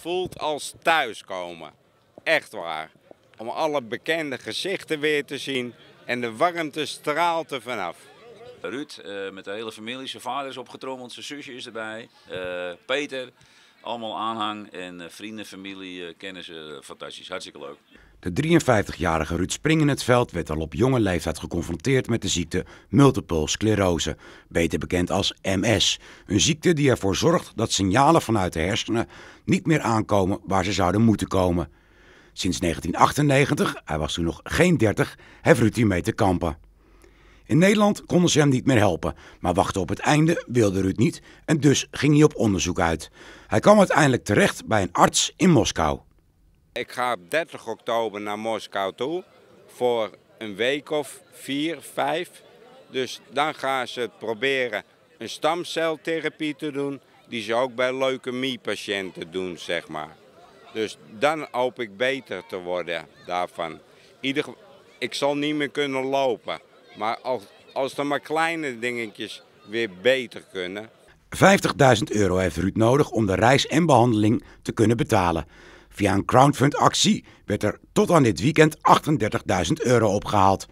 Voelt als thuiskomen. Echt waar. Om alle bekende gezichten weer te zien en de warmte straalt er vanaf. Ruud uh, met de hele familie, zijn vader is opgetrommeld, zijn zusje is erbij. Uh, Peter, allemaal aanhang en uh, vrienden, familie, kennissen. Fantastisch, hartstikke leuk. De 53-jarige Ruud Spring in het veld werd al op jonge leeftijd geconfronteerd met de ziekte multiple sclerose, beter bekend als MS. Een ziekte die ervoor zorgt dat signalen vanuit de hersenen niet meer aankomen waar ze zouden moeten komen. Sinds 1998, hij was toen nog geen 30, heeft Ruud hiermee te kampen. In Nederland konden ze hem niet meer helpen, maar wachten op het einde wilde Ruud niet en dus ging hij op onderzoek uit. Hij kwam uiteindelijk terecht bij een arts in Moskou. Ik ga op 30 oktober naar Moskou toe voor een week of vier, vijf. Dus dan gaan ze proberen een stamceltherapie te doen, die ze ook bij leukemie-patiënten doen, zeg maar. Dus dan hoop ik beter te worden daarvan. Ik zal niet meer kunnen lopen, maar als, als er maar kleine dingetjes weer beter kunnen. 50.000 euro heeft Ruud nodig om de reis en behandeling te kunnen betalen. Via een crowdfund-actie werd er tot aan dit weekend 38.000 euro opgehaald.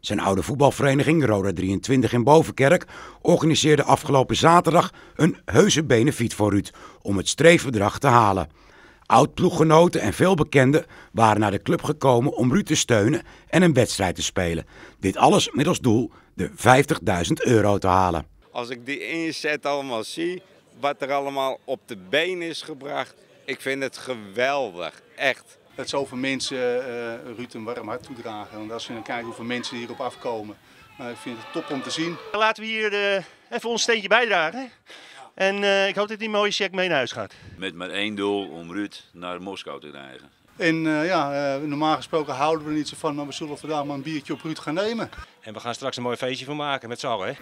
Zijn oude voetbalvereniging Roda 23 in Bovenkerk organiseerde afgelopen zaterdag een heuse benefiet voor Ruud om het streefbedrag te halen. Oud-ploeggenoten en veel bekenden waren naar de club gekomen om Ruud te steunen en een wedstrijd te spelen. Dit alles met als doel de 50.000 euro te halen. Als ik die inzet allemaal zie, wat er allemaal op de been is gebracht, ik vind het geweldig, echt. Dat zoveel mensen uh, Ruud een warm hart toedragen. Want als we dan kijken hoeveel mensen hierop afkomen, uh, ik vind het top om te zien. Laten we hier uh, even ons steentje bijdragen. En uh, ik hoop dat die mooie check mee naar huis gaat. Met maar één doel om Ruud naar Moskou te krijgen. En uh, ja, uh, normaal gesproken houden we er niet zo van, maar we zullen vandaag maar een biertje op Ruud gaan nemen. En we gaan straks een mooi feestje van maken met z'n allen?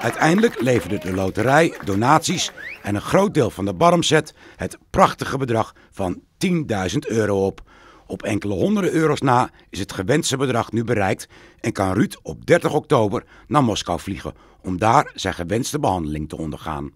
Uiteindelijk leverde de loterij, donaties en een groot deel van de barmset het prachtige bedrag van 10.000 euro op. Op enkele honderden euro's na is het gewenste bedrag nu bereikt en kan Ruud op 30 oktober naar Moskou vliegen om daar zijn gewenste behandeling te ondergaan.